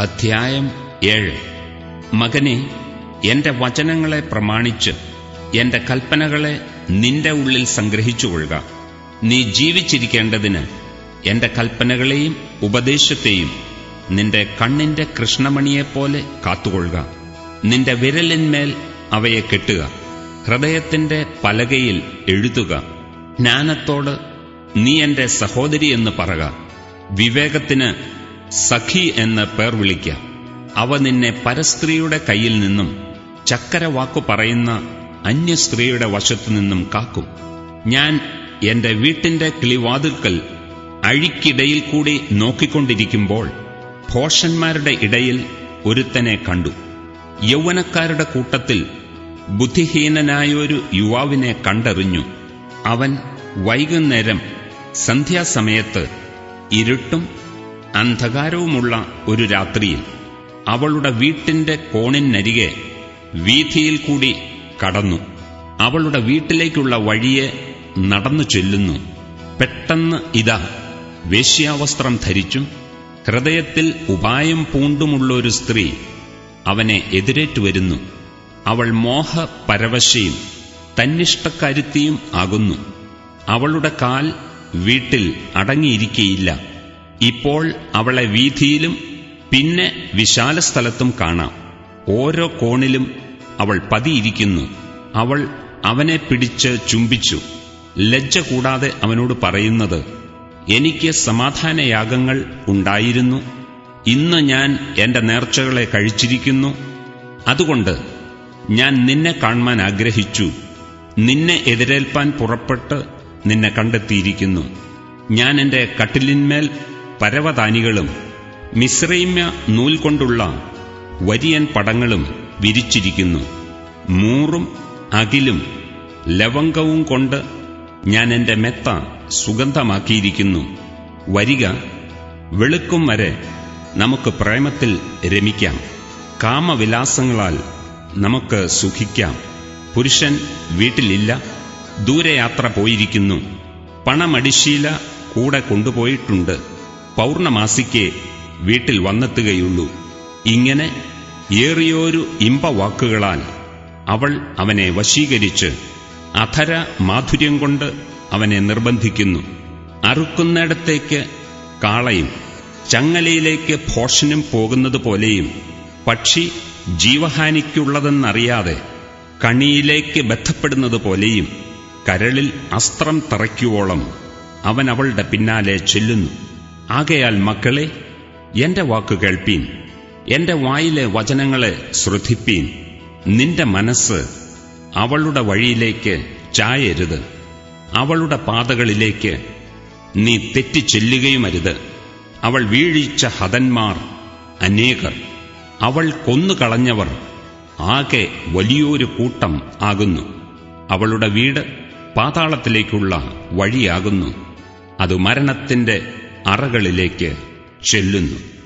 അധ്യായം ഏഴ്. മകനെ എന്റെ വചനങ്ങളെ പ്രമാണിച്ച് എന്റെ കൽപ്പനകളെ നിന്റെ ഉള്ളിൽ സംഗ്രഹിച്ചുകൊള്ളുക നീ ജീവിച്ചിരിക്കേണ്ടതിന് എന്റെ കൽപ്പനകളെയും ഉപദേശത്തെയും നിന്റെ കണ്ണിന്റെ കൃഷ്ണമണിയെപ്പോലെ കാത്തുകൊള്ളുക. നിന്റെ വിരലിന്മേൽ അവയെ കെട്ടുക. ഹൃദയത്തിന്റെ പലകയിൽ എഴുതുക. ജ്ഞാനത്തോട് നീ എന്റെ സഹോദരി എന്ന് പറക. വിവേകത്തിന് സഖി എന്ന് പേർ വിളിക്കാം. അവ നിന്നെ പരസ്ത്രീയുടെ കയ്യിൽ നിന്നും ചക്കരവാക്കു പറയുന്ന അന്യ സ്ത്രീയുടെ വശത്തു നിന്നും കാക്കും. ഞാൻ എന്റെ വീട്ടിന്റെ കിളിവാതിൽക്കൽ അഴിക്കിടയിൽ കൂടി നോക്കിക്കൊണ്ടിരിക്കുമ്പോൾ ഭോഷന്മാരുടെ ഇടയിൽ ഒരുത്തനെ കണ്ടു. യൗവനക്കാരുടെ കൂട്ടത്തിൽ ബുദ്ധിഹീനനായൊരു യുവാവിനെ കണ്ടറിഞ്ഞു. അവൻ വൈകുന്നേരം സന്ധ്യാസമയത്ത് ഇരുട്ടും അന്ധകാരവുമുള്ള ഒരു രാത്രിയിൽ അവളുടെ വീട്ടിന്റെ കോണിനരികെ വീഥിയിൽ കൂടി കടന്നു. അവളുടെ വീട്ടിലേക്കുള്ള വഴിയെ നടന്നു ചെല്ലുന്നു. പെട്ടെന്ന് ഇതാ വേശ്യാവസ്ത്രം ധരിച്ചും ഹൃദയത്തിൽ ഉപായം പൂണ്ടുമുള്ള ഒരു സ്ത്രീ അവനെ എതിരേറ്റു വരുന്നു. അവൾ മോഹപരവശയും തന്നിഷ്ടക്കരുത്തിയും ആകുന്നു. അവളുടെ കാൽ വീട്ടിൽ അടങ്ങിയിരിക്കയില്ല. ഇപ്പോൾ അവളെ വീഥിയിലും പിന്നെ വിശാല സ്ഥലത്തും കാണാം. ഓരോ കോണിലും അവൾ പതിയിരിക്കുന്നു. അവൾ അവനെ പിടിച്ച് ചുംബിച്ചു. ലജ്ജ കൂടാതെ അവനോട് പറയുന്നത് എനിക്ക് സമാധാനയാഗങ്ങൾ ഉണ്ടായിരുന്നു. ഇന്ന് ഞാൻ എന്റെ നേർച്ചകളെ കഴിച്ചിരിക്കുന്നു. അതുകൊണ്ട് ഞാൻ നിന്നെ കാണുവാൻ ആഗ്രഹിച്ചു. നിന്നെ എതിരേൽപ്പാൻ പുറപ്പെട്ട് നിന്നെ കണ്ടെത്തിയിരിക്കുന്നു. ഞാൻ എന്റെ കട്ടിലിന്മേൽ പരവതാനികളും മിശ്രൈമ്യ നൂൽ കൊണ്ടുള്ള വരിയൻ പടങ്ങളും വിരിച്ചിരിക്കുന്നു. മൂറും അകിലും ലവംഗവും കൊണ്ട് ഞാൻ എന്റെ മെത്ത സുഗന്ധമാക്കിയിരിക്കുന്നു. വരിക വെളുക്കും വരെ നമുക്ക് പ്രേമത്തിൽ രമിക്കാം. കാമവിലാസങ്ങളാൽ നമുക്ക് സുഖിക്കാം. പുരുഷൻ വീട്ടിലില്ല ദൂരയാത്ര പോയിരിക്കുന്നു. പണമടിശീല കൂടെ കൊണ്ടുപോയിട്ടുണ്ട്. പൗർണമാസിക്ക് വീട്ടിൽ വന്നെത്തുകയുള്ളൂ. ഇങ്ങനെ ഏറിയൊരു ഇമ്പവാക്കുകളാൽ അവൾ അവനെ വശീകരിച്ച് അധര മാധുര്യം കൊണ്ട് അവനെ നിർബന്ധിക്കുന്നു. അറുക്കുന്നിടത്തേക്ക് കാളയും ചങ്ങലയിലേക്ക് ഭോഷനും പോകുന്നത് പോലെയും പക്ഷി ജീവഹാനിക്കുള്ളതെന്നറിയാതെ കണിയിലേക്ക് ബന്ധപ്പെടുന്നത് പോലെയും കരളിൽ അസ്ത്രം തറയ്ക്കുവോളം അവൻ അവളുടെ പിന്നാലെ ചെല്ലുന്നു. ആകയാൽ മക്കളെ എന്റെ വാക്കു കേൾപ്പീൻ. എന്റെ വായിലെ വചനങ്ങളെ ശ്രദ്ധിപ്പീൻ. നിന്റെ മനസ്സ് അവളുടെ വഴിയിലേക്ക് ചായരുത്. അവളുടെ പാതകളിലേക്ക് നീ തെറ്റിച്ചെല്ലുകയുമരുത് അവൾ വീഴിച്ച ഹതന്മാർ അനേകർ. അവൾ കൊന്നുകളഞ്ഞവർ ആകെ വലിയൊരു കൂട്ടം ആകുന്നു. അവളുടെ വീട് പാതാളത്തിലേക്കുള്ള വഴിയാകുന്നു. അത് മരണത്തിന്റെ അറകളിലേക്ക് ചെല്ലുന്നു.